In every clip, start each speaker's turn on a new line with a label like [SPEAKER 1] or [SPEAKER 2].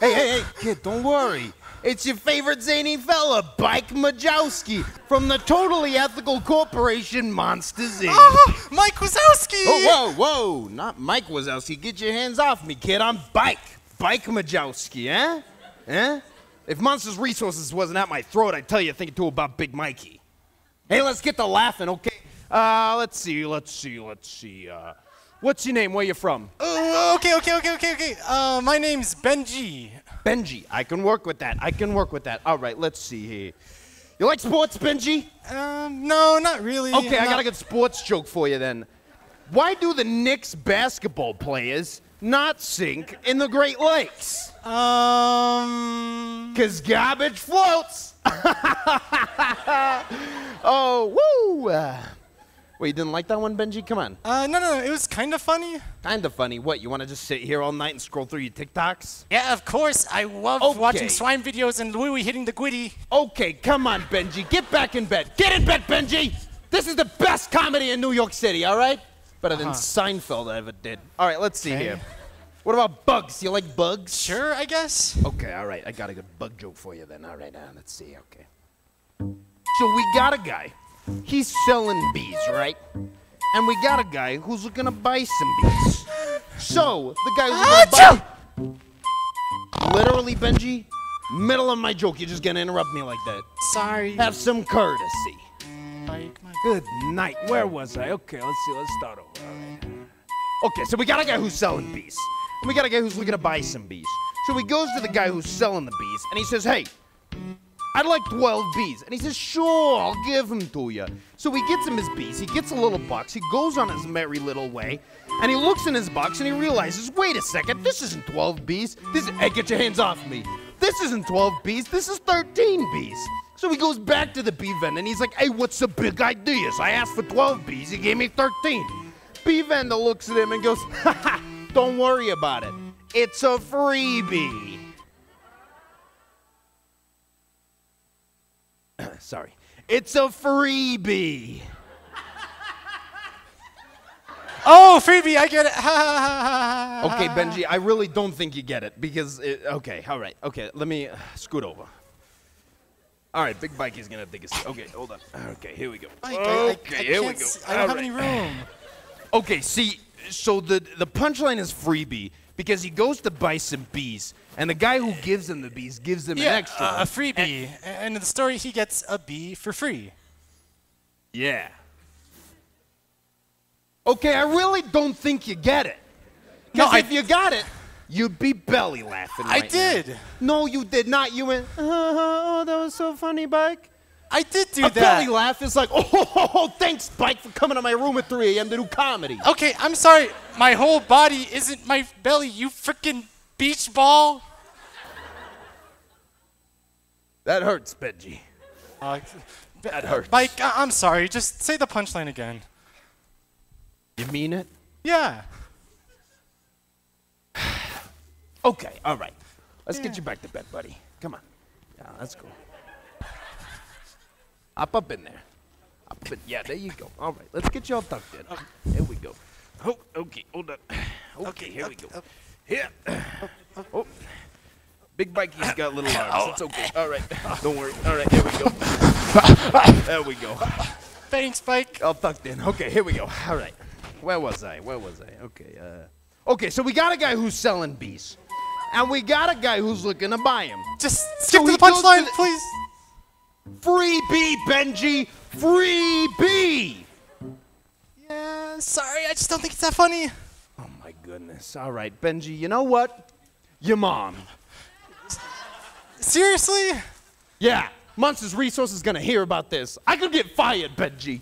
[SPEAKER 1] hey, hey, hey, kid, don't worry. It's your favorite zany fella, Bike Majowski, from the totally ethical corporation Monsters Inc.
[SPEAKER 2] Oh, Mike Wazowski!
[SPEAKER 1] Oh, whoa, whoa, not Mike Wazowski. Get your hands off me, kid. I'm Bike. Bike Majowski, eh? Eh? If Monsters Resources wasn't at my throat, I'd tell you a thing or two about Big Mikey. Hey, let's get to laughing, okay? Uh, let's see, let's see, let's see. Uh, what's your name? Where you from?
[SPEAKER 2] Oh, okay, okay, okay, okay, okay. Uh, my name's Benji.
[SPEAKER 1] Benji. I can work with that. I can work with that. All right, let's see here. You like sports, Benji?
[SPEAKER 2] Um, no, not really.
[SPEAKER 1] Okay, I got a good sports joke for you then. Why do the Knicks basketball players not sink in the Great Lakes?
[SPEAKER 2] Um.
[SPEAKER 1] Cause garbage floats. oh, woo! Uh, wait, you didn't like that one, Benji? Come on.
[SPEAKER 2] Uh, no, no, no. It was kind of funny.
[SPEAKER 1] Kind of funny. What? You want to just sit here all night and scroll through your TikToks?
[SPEAKER 2] Yeah, of course. I love
[SPEAKER 1] Okay.
[SPEAKER 2] watching swine videos and Louie hitting the gwitty.
[SPEAKER 1] Okay, come on, Benji. Get back in bed. Get in bed, Benji. This is the best comedy in New York City, all right? Better than Seinfeld I ever did. All right, let's see
[SPEAKER 2] Okay.
[SPEAKER 1] here. What about bugs? You like bugs?
[SPEAKER 2] Sure, I guess.
[SPEAKER 1] Okay, all right. I got a good bug joke for you then. All right, now let's see. Okay. So we got a guy. He's selling bees, right? And we got a guy who's looking to buy some bees. So the guy who's to buy. Literally, Benji, middle of my joke. You're just gonna interrupt me like that.
[SPEAKER 2] Sorry.
[SPEAKER 1] Have some courtesy. Good night. Where was I? Okay, let's see. Let's start over. Right. Okay, so we got a guy who's selling bees. And we got a guy who's looking to buy some bees. So he goes to the guy who's selling the bees and he says, Hey, I'd like 12 bees. And he says, Sure, I'll give them to you. So he gets him his bees. He gets a little box. He goes on his merry little way. And he looks in his box and he realizes, Wait a second, this isn't 12 bees. This Hey, get your hands off me. This isn't 12 bees. This is 13 bees. So he goes back to the bee vendor and he's like, Hey, what's the big idea? So I asked for 12 bees. He gave me 13. Bee vendor looks at him and goes, Ha ha, don't worry about it. It's a freebie. Sorry. It's a freebie.
[SPEAKER 2] Oh, freebie, I get it.
[SPEAKER 1] Okay, Benji, I really don't think you get it because, it, okay, all right, okay, let me uh, scoot over. All right, Big Bike is gonna take a seat. Okay, hold on. Okay, here we go.
[SPEAKER 2] Mike, I- I-
[SPEAKER 1] okay,
[SPEAKER 2] I
[SPEAKER 1] here we go.
[SPEAKER 2] s- I don't
[SPEAKER 1] All
[SPEAKER 2] have
[SPEAKER 1] right.
[SPEAKER 2] any room.
[SPEAKER 1] Okay, see, so the the punchline is freebie because he goes to buy some bees, and the guy who gives him the bees gives him
[SPEAKER 2] Yeah,
[SPEAKER 1] an extra.
[SPEAKER 2] uh, a
[SPEAKER 1] one.
[SPEAKER 2] freebie. And in the story, he gets a bee for free.
[SPEAKER 1] Yeah. Okay, I really don't think you get it.
[SPEAKER 2] No,
[SPEAKER 1] Because
[SPEAKER 2] I-
[SPEAKER 1] if you got it, you'd be belly laughing.
[SPEAKER 2] I
[SPEAKER 1] right now.
[SPEAKER 2] did.
[SPEAKER 1] No, you did not. You went, oh, that was so funny, Bike.
[SPEAKER 2] I did do
[SPEAKER 1] a
[SPEAKER 2] that.
[SPEAKER 1] belly laugh is like, oh, thanks, Bike, for coming to my room at 3 a.m. to do comedy.
[SPEAKER 2] Okay, I'm sorry. My whole body isn't my belly, you freaking beach ball.
[SPEAKER 1] That hurts, Benji.
[SPEAKER 2] Uh,
[SPEAKER 1] That hurts.
[SPEAKER 2] Mike, I- I'm sorry. Just say the punchline again.
[SPEAKER 1] You mean it?
[SPEAKER 2] Yeah.
[SPEAKER 1] Okay, all right. Let's
[SPEAKER 2] Yeah.
[SPEAKER 1] get you back to bed, buddy. Come on. Yeah, that's cool. Hop up in there. Up in, yeah, there you go. All right, let's get you all tucked in. Here we go. Oh, okay, hold on. Okay, here we go. Here. Oh. Big Mikey's got little arms. It's okay. All right. Don't worry. All right, here we go. There we go.
[SPEAKER 2] Thanks, Mike.
[SPEAKER 1] All tucked in. Okay, here we go. All right. Where was I? Where was I? Okay. Uh, okay, so we got a guy who's selling bees, and we got a guy who's looking to buy them.
[SPEAKER 2] Just skip
[SPEAKER 1] So
[SPEAKER 2] to the punchline, please.
[SPEAKER 1] Free bee, Benji. Free bee.
[SPEAKER 2] Yeah, sorry. I just don't think it's that funny.
[SPEAKER 1] Oh my goodness. All right, Benji. You know what? Your mom.
[SPEAKER 2] Seriously?
[SPEAKER 1] Yeah. Monsters Resource is gonna hear about this. I could get fired, Benji.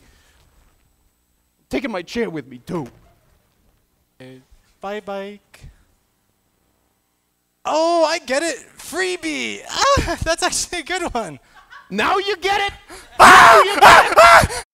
[SPEAKER 1] Taking my chair with me too.
[SPEAKER 2] Bye, Mike. Oh, I get it. Freebie. Ah, that's actually a good one.
[SPEAKER 1] Now you get it. Ah! Now you get it. Ah! Ah!